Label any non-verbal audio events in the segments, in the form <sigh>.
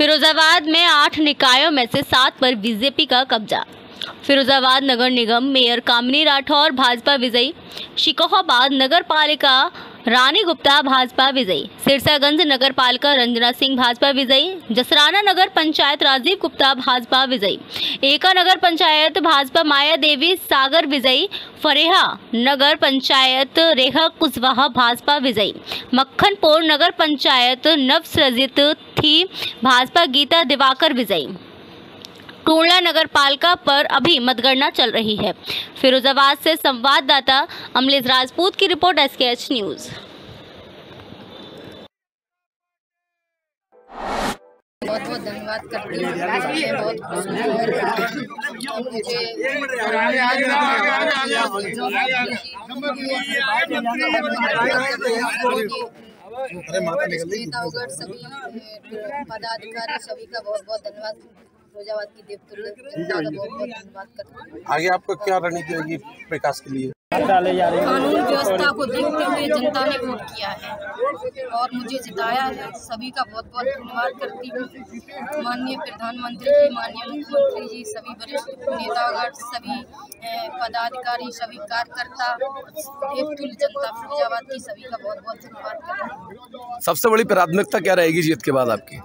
फिरोजाबाद में आठ निकायों में से सात पर बीजेपी का कब्जा। फिरोजाबाद नगर निगम मेयर कामिनी राठौर, भाजपा विजयी, शिकोहाबाद नगर पालिका रानी गुप्ता, भाजपा विजयी। सिरसागंज नगर पालिका रंजना सिंह, भाजपा विजयी। जसराना नगर पंचायत राजीव गुप्ता, भाजपा विजयी। एका नगर पंचायत, भाजपा माया देवी, सागर विजयी। फरेहा नगर पंचायत, रेखा कुशवाहा, भाजपा विजयी। मक्खनपुर नगर पंचायत, नवसृजित थी, भाजपा गीता दिवाकर विजयी। टूणला नगर पालिका पर अभी मतगणना चल रही है। फिरोजाबाद से संवाददाता अमलेश राजपूत की रिपोर्ट एस न्यूज़। बहुत बहुत धन्यवाद करती हूँ। बहुत खुश हूँ मुझे सभी पदाधिकारी सभी का बहुत बहुत धन्यवाद। फिरोजाबाद की देवतुल्य आगे आपको क्या रणनीति होगी विकास के लिए? कानून व्यवस्था को देखते हुए जनता ने वोट किया है और मुझे जिताया है। सभी का बहुत बहुत धन्यवाद करती हूँ। माननीय प्रधानमंत्री जी माननीय मुख्यमंत्री जी सभी वरिष्ठ नेतागण सभी पदाधिकारी सभी कार्यकर्ता देवतुल्य जनता फिरोजाबाद की सभी का बहुत बहुत धन्यवाद करती हूँ। सबसे बड़ी प्राथमिकता क्या रहेगी जीत के बाद आपकी?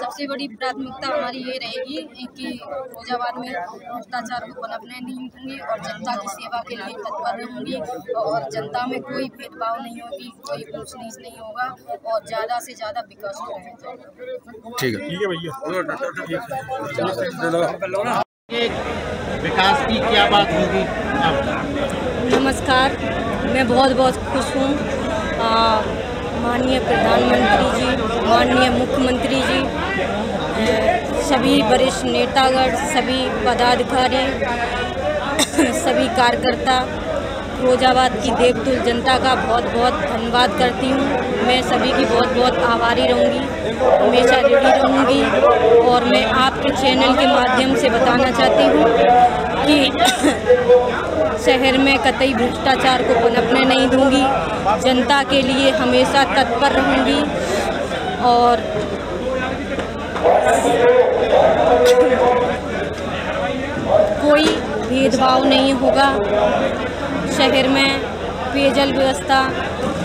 सबसे बड़ी प्राथमिकता हमारी ये रहेगी कि फिरोजाबाद में भ्रष्टाचार को पनपने नहीं दूँगी और जनता की सेवा के लिए तत्पर रहूँगी और जनता में कोई भेदभाव नहीं होगी कोई ऊंच नीच नहीं होगा और ज़्यादा से ज़्यादा विकास कराया जाएगा ठीक है। भैया। विकास की क्या बात होगी? नमस्कार मैं बहुत बहुत खुश हूँ। माननीय प्रधानमंत्री जी, माननीय मुख्यमंत्री जी सभी वरिष्ठ नेतागण, सभी पदाधिकारी, <coughs> सभी कार्यकर्ता, फिरोजाबाद की देवतुल जनता का बहुत बहुत धन्यवाद करती हूँ। मैं सभी की बहुत बहुत आभारी रहूँगी, हमेशा रेडी रहूँगी और मैं आपके चैनल के माध्यम से बताना चाहती हूँ कि शहर में कतई भ्रष्टाचार को पनपने नहीं दूँगी। जनता के लिए हमेशा तत्पर रहूँगी और कोई भेदभाव नहीं होगा। शहर में पेयजल व्यवस्था,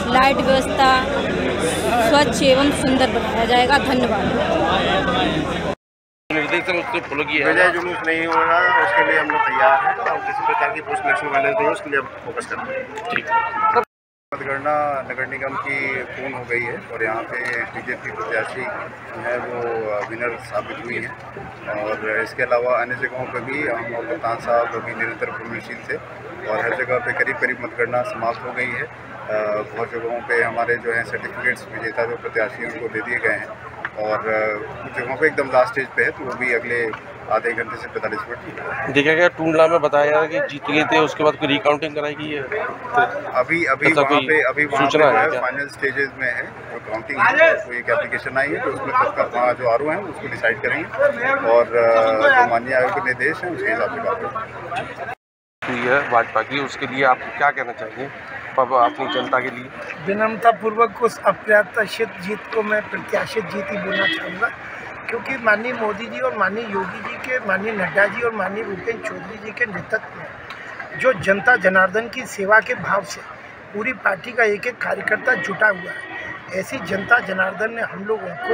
लाइट व्यवस्था, स्वच्छ एवं सुंदर बनाया जाएगा। धन्यवाद। निर्देशन उसने फॉलो किया विजय जुलूस नहीं हो रहा है उसके लिए हम लोग तैयार हैं। और किसी प्रकार की पोस्ट इलेक्शन वायलेंस नहीं हो उसके लिए हम फोकस कर रहे हैं। ठीक। मतगणना नगर निगम की पूर्ण हो गई है और यहाँ पे बीजेपी प्रत्याशी जो है वो विनर साबित हुई हैं। और इसके अलावा अन्य जगहों पर भी हम और कप्तान साहब अभी निरंतर प्रगतिशील थे और हर जगह पे करीब करीब मतगणना समाप्त हो गई है। बहुत जगहों पे हमारे जो है सर्टिफिकेट्स विजेता जो प्रत्याशी हैं उनको दे दिए गए हैं और कुछ जगहों पे एकदम लास्ट स्टेज पे है तो वो भी अगले आधे घंटे से पैंतालीस मिनट देखा गया टूंडला में बताया गया कि जीत गए थे उसके बाद कोई रिकाउंटिंग कराई गई है? अभी अभी ऐसा वहाँ पे अभी वहाँ सूचना पे है फाइनल स्टेजेस में है जो काउंटिंग है कोई एक एप्लीकेशन आई है तो उसमें तब का जो आर हैं उसको डिसाइड करेंगे। और जो माननीय आयोग के निर्देश हैं उसके हिसाब से बात करेंगे। है भाजपा की उसके लिए आप क्या कहना अब अपनी जनता के लिए? विनम्रता पूर्वक उस अप्रत्याशित जीत को मैं प्रत्याशित जीत ही बोलना चाहूँगा। क्योंकि माननीय मोदी जी और माननीय योगी जी के, माननीय नड्डा जी और माननीय भूपेन्द्र चौधरी जी के नेतृत्व में जो जनता जनार्दन की सेवा के भाव से पूरी पार्टी का एक एक कार्यकर्ता जुटा हुआ है, ऐसी जनता जनार्दन ने हम लोगों को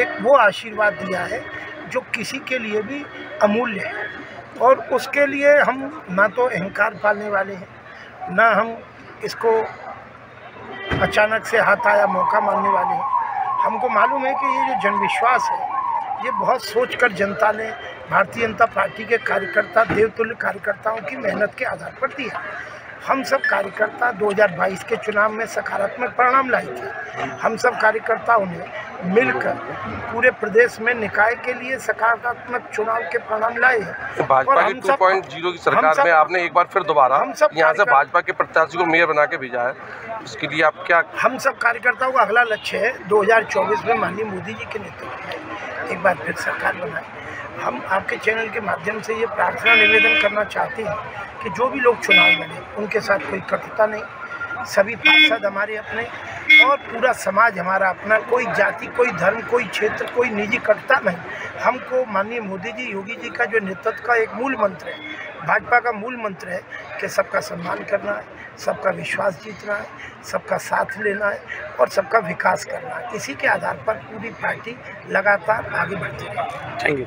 एक वो आशीर्वाद दिया है जो किसी के लिए भी अमूल्य है। और उसके लिए हम ना तो अहंकार पालने वाले हैं, ना हम इसको अचानक से हाथ आया, मौका मांगने वाले हैं। हमको मालूम है कि ये जो जनविश्वास है, ये बहुत सोचकर जनता ने भारतीय जनता पार्टी के कार्यकर्ता, देवतुल्य कार्यकर्ताओं की मेहनत के आधार पर दिया। हम सब कार्यकर्ता 2022 के चुनाव में सकारात्मक परिणाम लाए थे। हम सब कार्यकर्ताओं ने मिलकर पूरे प्रदेश में निकाय के लिए सकारात्मक चुनाव के परिणाम लाए हैं। तो भाजपा और की टू पॉइंट ज़ीरो की सरकार सब- में आपने एक बार फिर दोबारा हम सब यहाँ से भाजपा के प्रत्याशी को मेयर बना के भेजा है। उसके लिए आप क्या हम सब कार्यकर्ताओं का अगला लक्ष्य है 2024 में माननीय मोदी जी के नेतृत्व में एक बार फिर सरकार बनाए। हम आपके चैनल के माध्यम से ये प्रार्थना निवेदन करना चाहते हैं कि जो भी लोग चुनाव लड़े उनके साथ कोई कटुता नहीं। सभी पार्षद हमारे अपने और पूरा समाज हमारा अपना कोई जाति कोई धर्म कोई क्षेत्र कोई निजी कटता नहीं। हमको माननीय मोदी जी योगी जी का जो नेतृत्व का एक मूल मंत्र है भाजपा का मूल मंत्र है कि सबका सम्मान करना है सबका विश्वास जीतना है सबका साथ लेना है और सबका विकास करना है। इसी के आधार पर पूरी पार्टी लगातार आगे बढ़ती है। Thank you